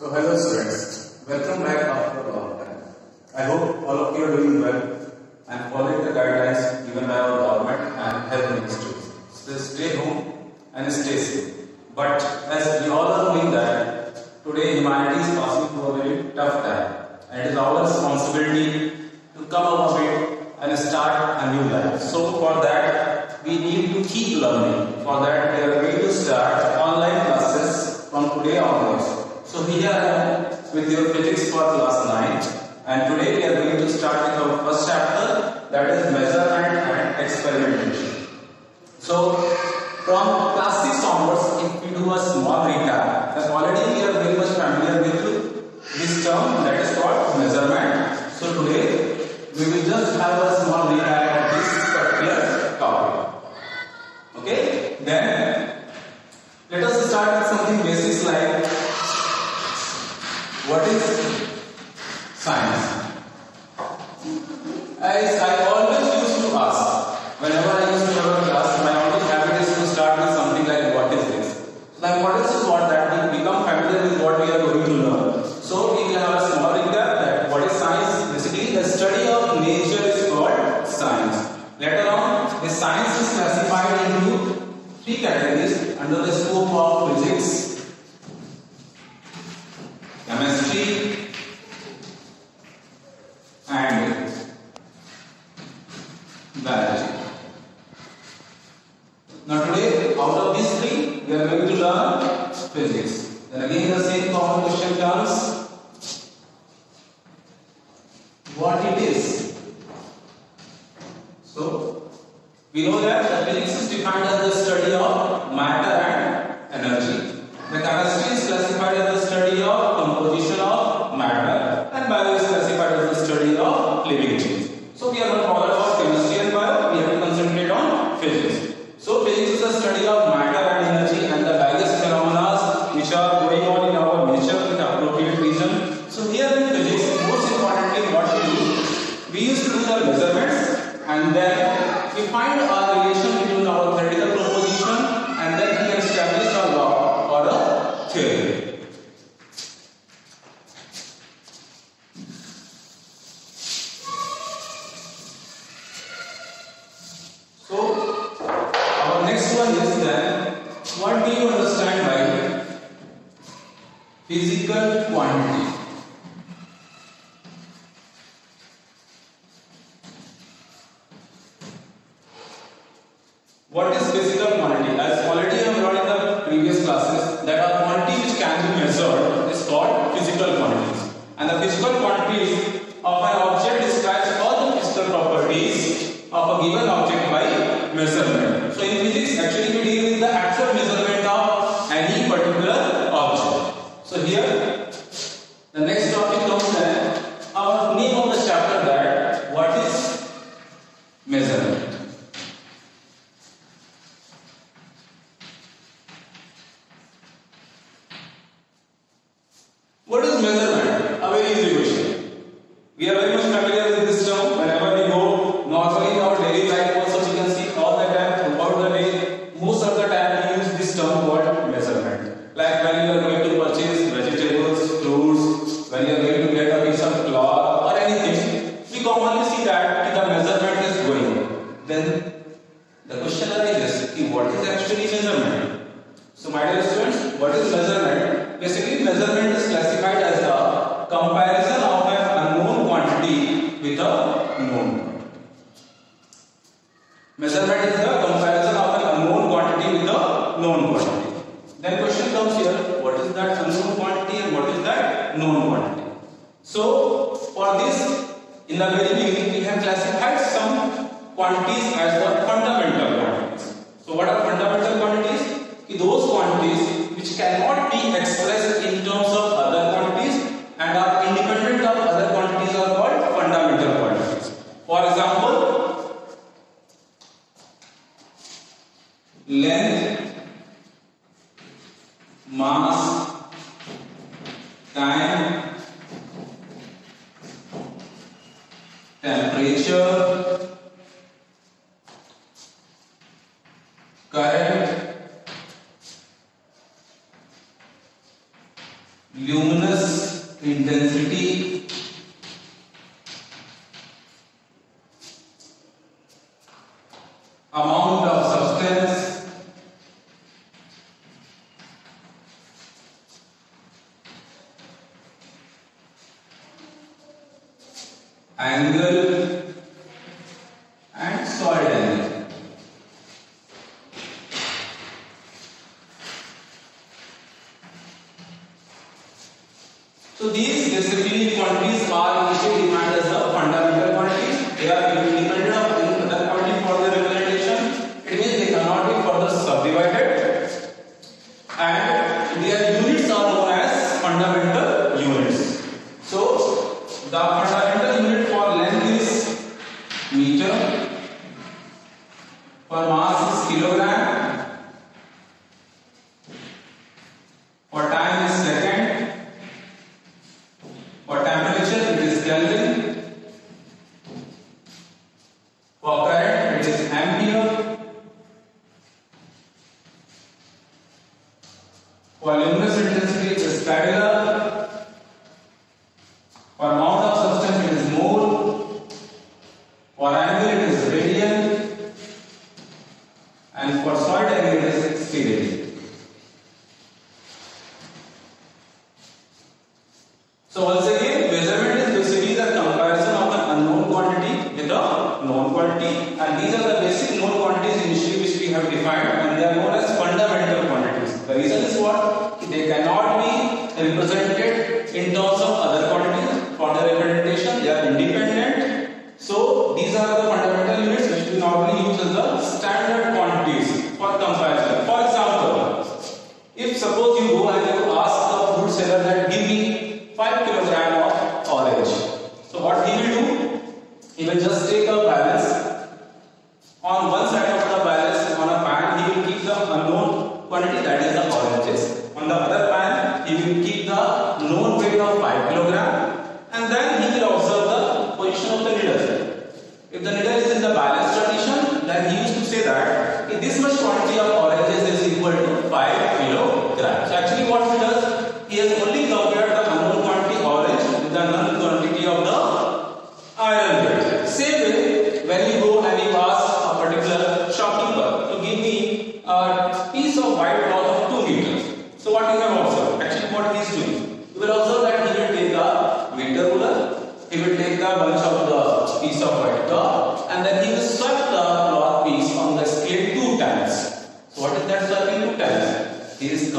So hello students, welcome back after a long time. I hope all of you are doing well sergilemiştir. into three categories under the scope of physics next one is that what do you understand by physical quantity? studies measurement. So my dear students, what is measurement? Basically measurement is classified as the comparison of an unknown quantity with a known. Measurement is the comparison of an unknown quantity with a known quantity. Then question comes here, what is that unknown quantity and what is that known quantity? So for this, in the very beginning we have classified some quantities as the fundamental So what are fundamental quantities? Those quantities which cannot angle and solid angle. पर mass is kilogram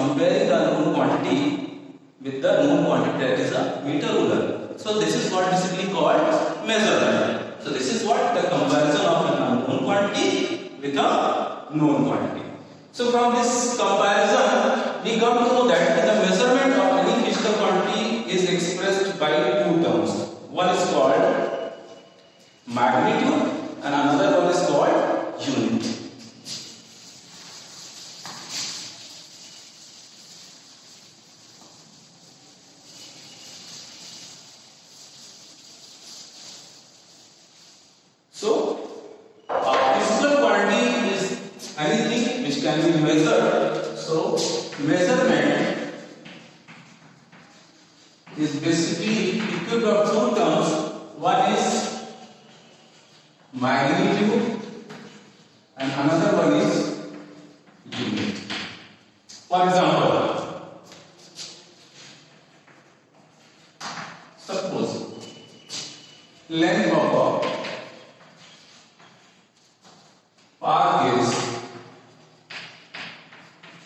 Comparing the known quantity with the known quantity that is a meter ruler. So this is what basically called measurement. So this is what the comparison of an unknown quantity with a known quantity. So from this comparison, we come to know that the measurement of any physical quantity is expressed by two terms. One is called magnitude and another one is called unit. So,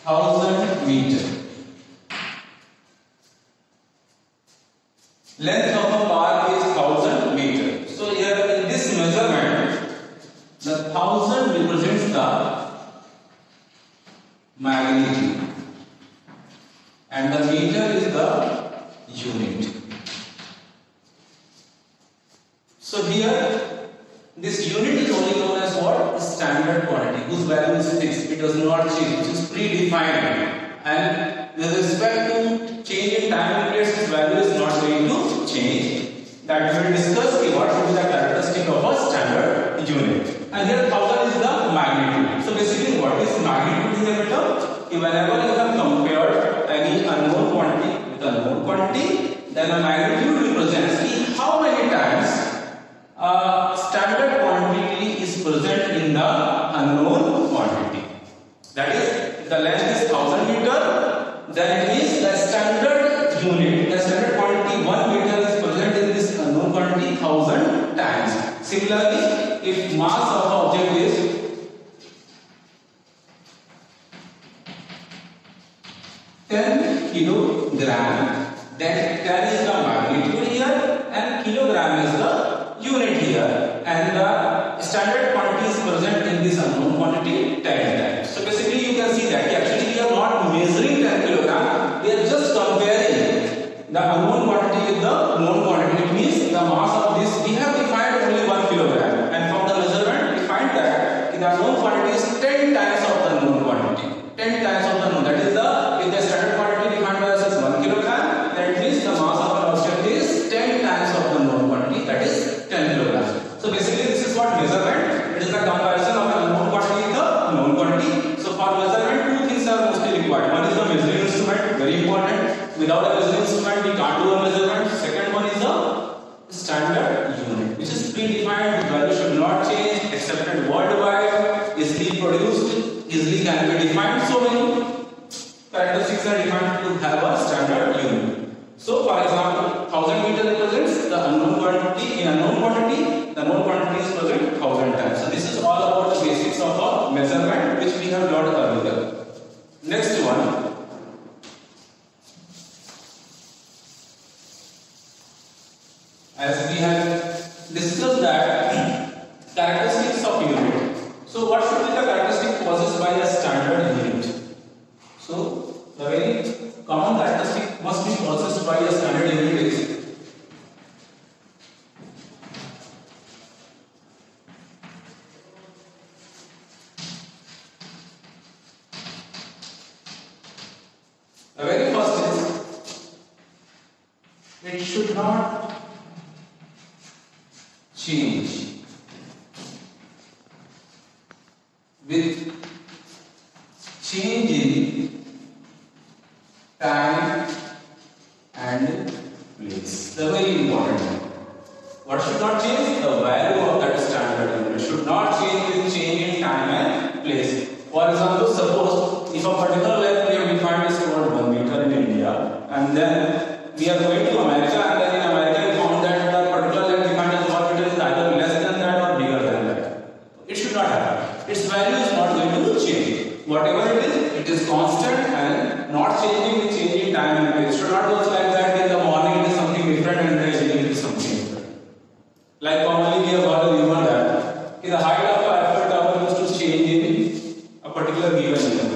thousand meter. Length then the magnitude represents see how many times a standard quantity is present in the unknown quantity. That is, the length is 1000 meter, then it is the standard unit, the standard quantity 1 meter is present in this unknown quantity 1000 times. Similarly, if mass of an object is kilogram then hectare is the magnitude here and kilogram is the unit here. And the standard quantity is present in this unknown quantity without as we have discussed that characteristics of unit. So what should be the characteristic possessed by a standard unit? So the very common characteristic must be possessed by a standard unit. time and place. The very important. What should not change? The value of that standard unit should not change with change in time and place. For example, suppose if a particular given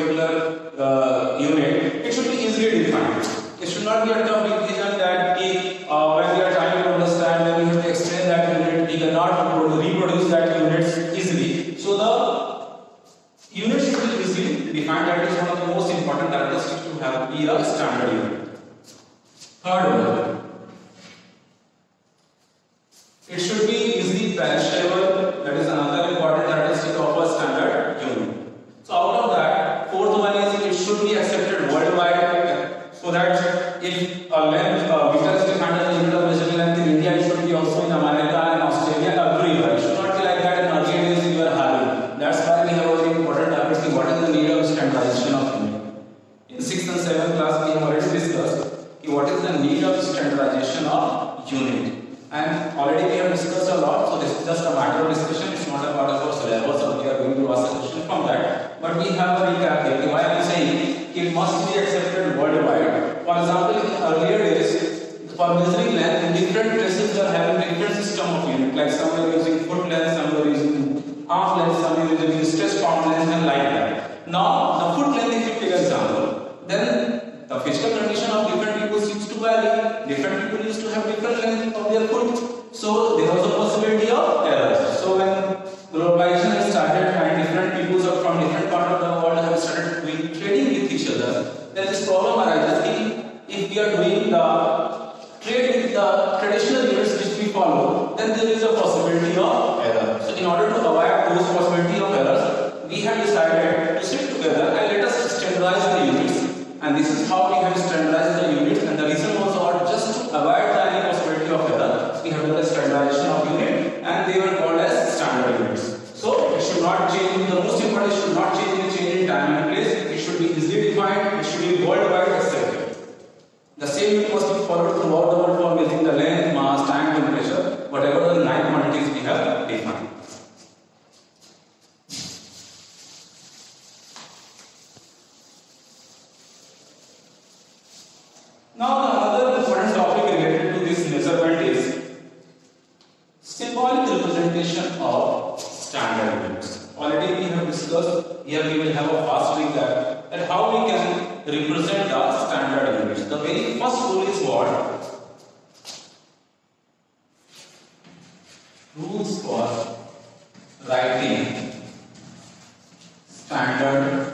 particular uh, unit, it should be easily defined. It should not be a complication that uh, when we are trying to understand, when we have to explain that unit, we cannot reproduce that unit easily. So the unit should be easily defined. That is one of the most important characteristics to have be a standard unit. Third one, it should be easily perishable used to have different length of their foot. rules for writing standard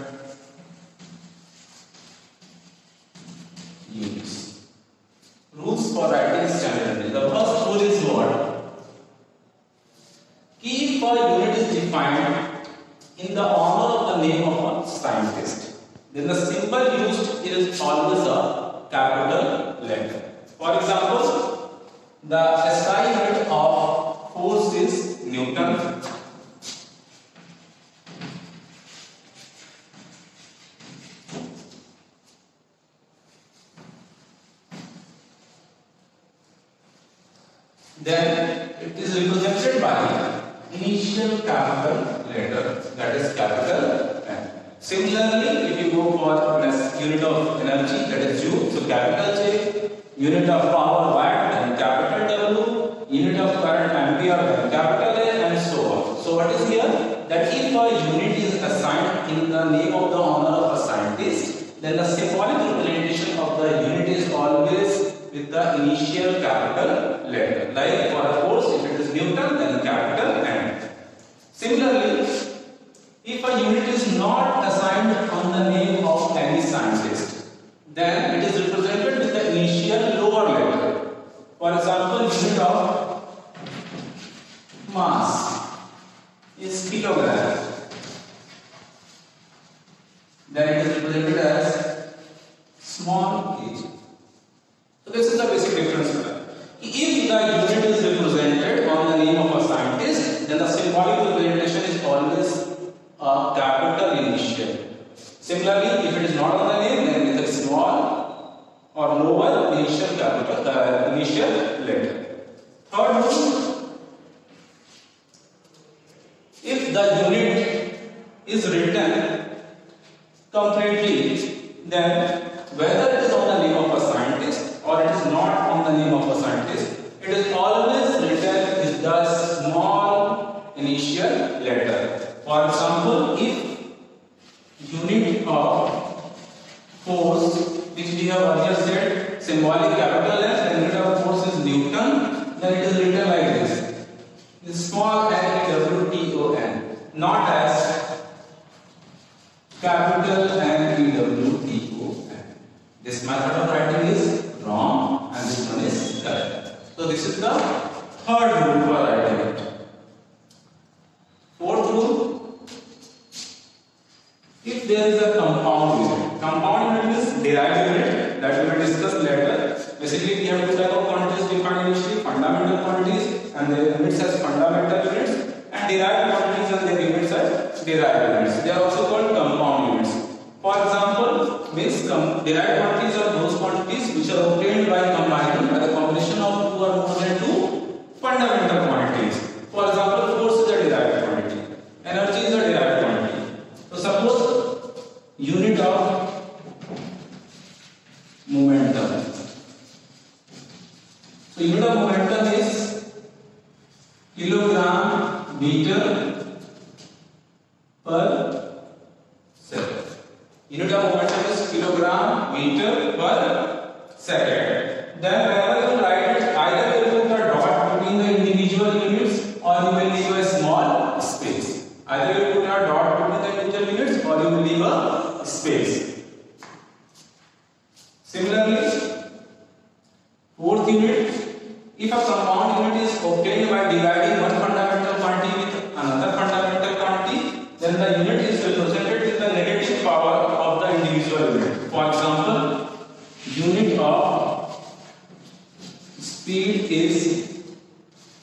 then it is represented by initial capital letter that is capital N. Similarly, if you go for as unit of energy that is Joule, so capital J, unit of power watt then capital W, unit of current ampere then capital A and so on. So what is here? That if a unit is assigned in the name of the honor of a scientist, then the symbolic representation of the unit is always with the initial capital apply for a force. If it is Newton, then capital N. Similarly, if a unit is not assigned on the name of any scientist, then it is represented with the initial lower letter. For example, unit of mass is kilogram. Then it is energia elétrica. method of writing is wrong and this one is correct. So this is the third rule for writing. Fourth unit, if a compound unit is obtained by dividing one fundamental quantity with another fundamental quantity, then the unit is represented with the negative power of the individual unit. For example, unit of speed is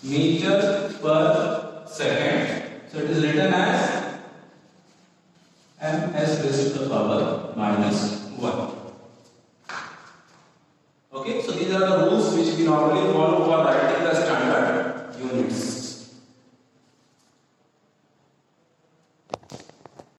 meter per second. So it is written as ms raised to the power minus 1. Okay, so these are the